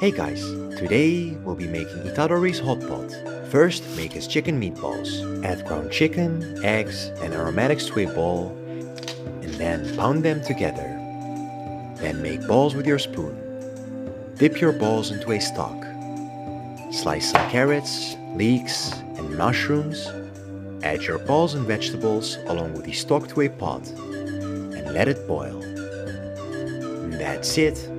Hey guys, today we'll be making Itadori's hot pot. First, make his chicken meatballs. Add ground chicken, eggs, and aromatics to a bowl, and then pound them together. Then make balls with your spoon. Dip your balls into a stock. Slice some carrots, leeks, and mushrooms. Add your balls and vegetables along with the stock to a pot and let it boil. That's it.